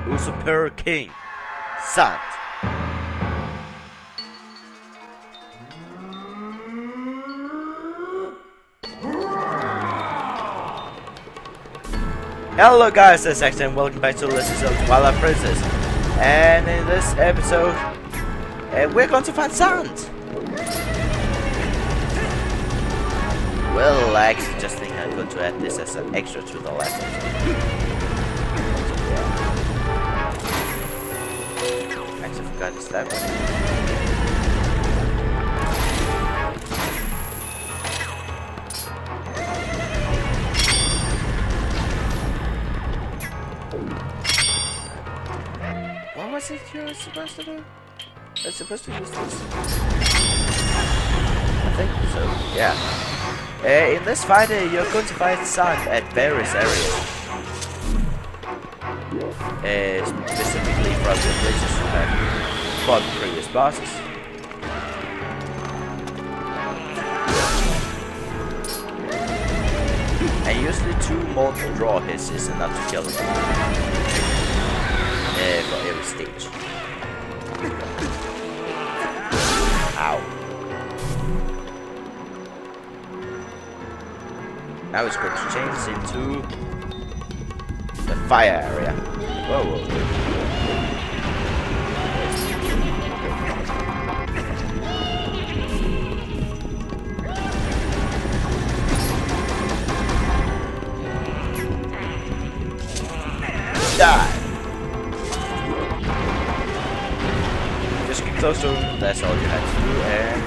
Super King, Zant. Hello guys, is X and welcome back to the Legends of Twilight Princess. And in this episode, uh, we're going to find Zant. Well, I actually just think I'm going to add this as an extra to the last episode. Forgot it's that. What was it you were supposed to do? I was supposed to use this. I think so, yeah. Uh, in this fight, uh, you're going to fight Zant at various areas. Uh, specifically from the places you have fought previous bosses. And usually two more draw hits is enough to kill him. Uh, for every stage. Ow. Now it's going to change into the fire area. Whoa, whoa, whoa. Die! Just get close to him, that's all you have to do, and...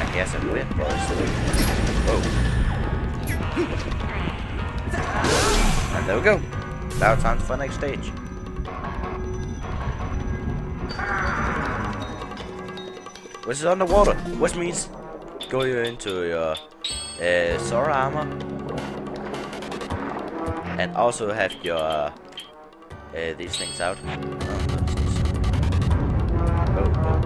I guess with boys. Oh. And there we go. Now it's on for the next stage. Which is underwater, which means go into your uh, Zora armor and also have your uh, these things out. Oh, oh,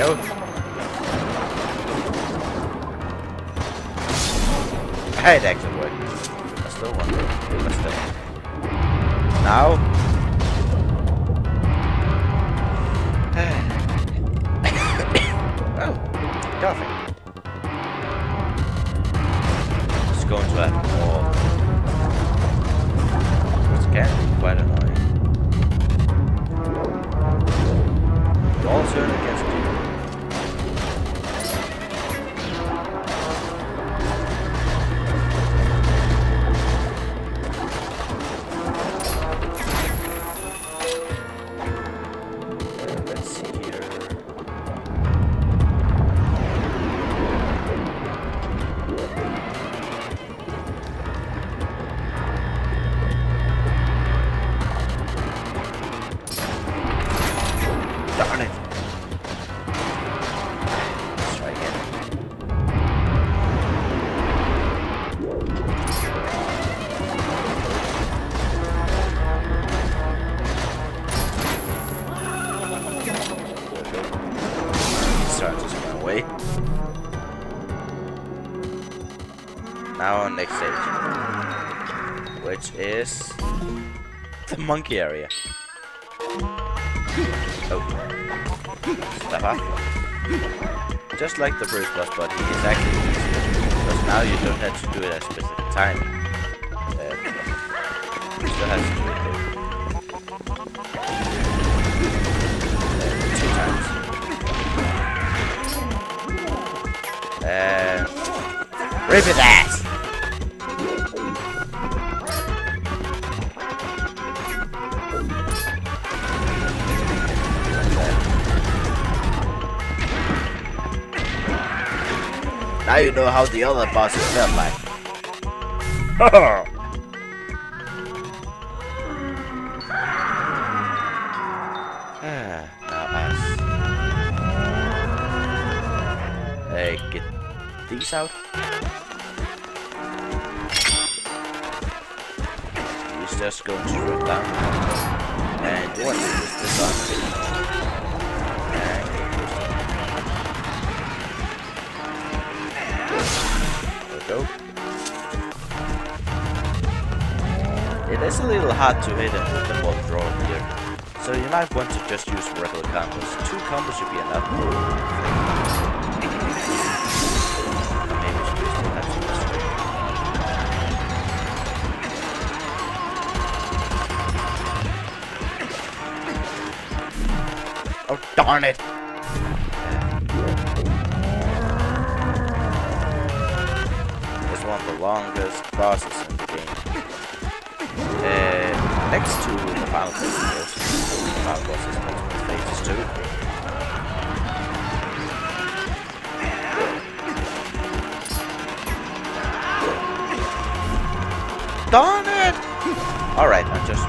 oh. Go. It actually worked. I still wonder. But still. Now. oh, coffee. Just going to have more. Which can be quite annoying. Which is the monkey area. Oh. Up. Just like the Bruce Boss, but he is actually easier. Because now you don't have to do it at a specific time. Uh, you still have to do it uh, two times. And rip it ass! Now you know how the other bosses felt like. Ah. Hey, get these out. He's just going to drop down. And what is this? Go. It is a little hard to hit him with the ball draw here. So you might want to just use regular combos. Two combos should be enough. Oh darn it! One of the longest bosses in the game. Uh, next to the final boss, the final boss is multiple phases too. Darn it! Alright, I'm just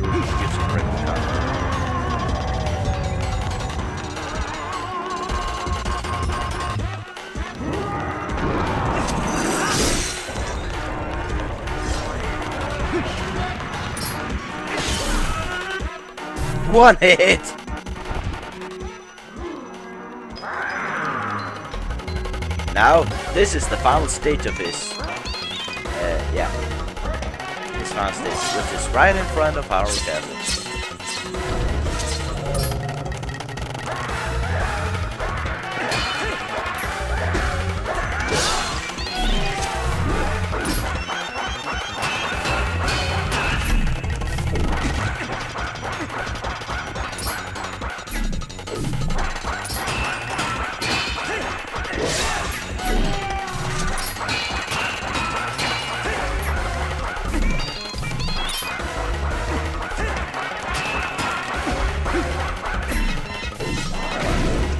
One hit! Now, this is the final stage of his... Uh, yeah. His final stage, which is right in front of our castle.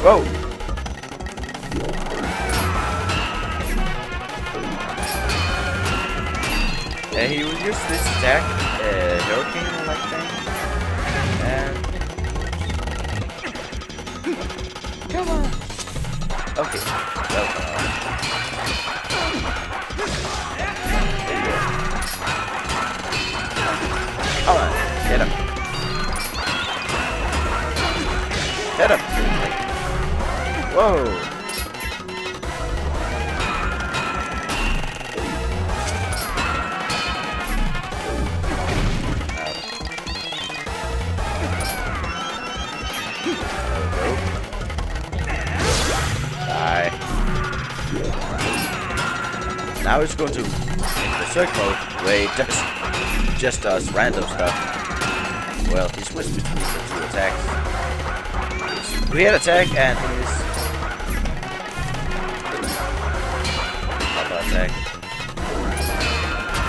Whoa! And he will use this attack, uh, Hurricane like thing. And... Come on! Okay. Well, Come on, hit him. Hit him! Whoa! Now it's going to into the circle where he just, does random stuff. Well, he switched between the two attacks. Weird attack and his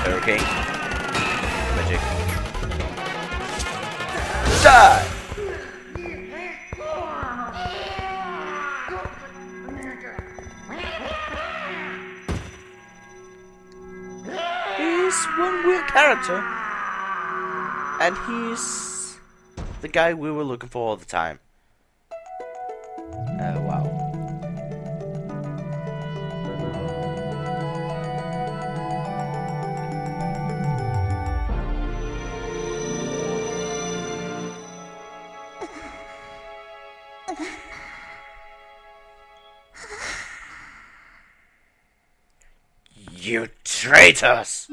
Hurricane. Magic. Die! He's one weird character. And he's the guy we were looking for all the time. Oh, wow. Traitors!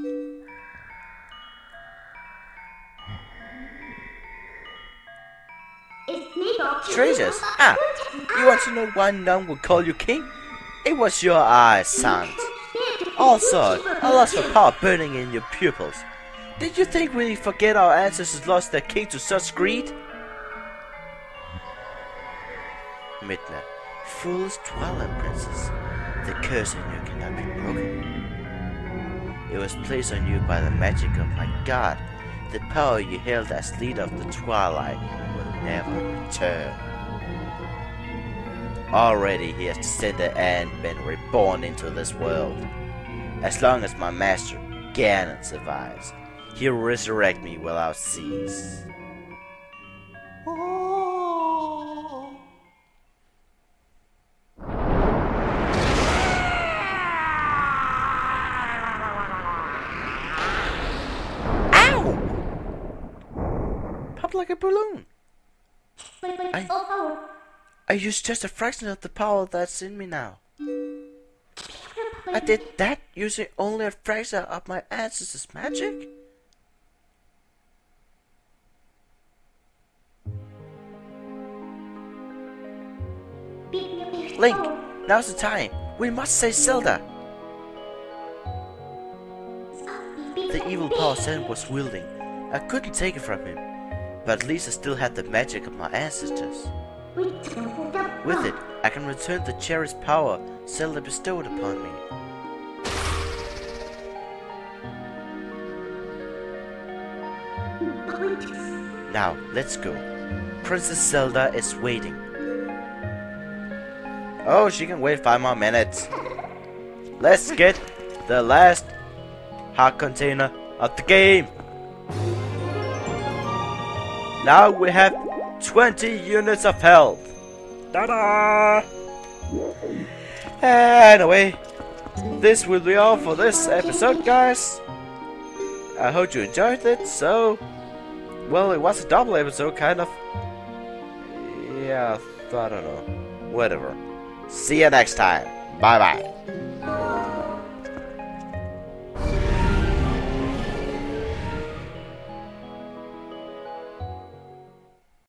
Traitors? Ah, you want to know why none would call you king? It was your eyes, son. Also, a lust for power burning in your pupils. Did you think we forget our ancestors lost their king to such greed? Midna, foolish Twilight Princess, the curse on you cannot be broken. It was placed on you by the magic of my god. The power you held as leader of the Twilight will never return. Already he has descended and been reborn into this world. As long as my master, Ganon, survives, he will resurrect me without cease. I use just a fraction of the power that's in me now. I did that using only a fraction of my ancestors' magic? Link, now's the time. We must save Zelda. The evil power Zant was wielding. I couldn't take it from him, but at least I still had the magic of my ancestors. With it, I can return the cherished power Zelda bestowed upon me. Now, let's go. Princess Zelda is waiting. Oh, she can wait five more minutes. Let's get the last heart container of the game. Now we have 20 units of health. Ta-da! Anyway, this will be all for this episode, guys. I hope you enjoyed it. So, well, it was a double episode, kind of. Yeah, I don't know. Whatever. See you next time. Bye bye.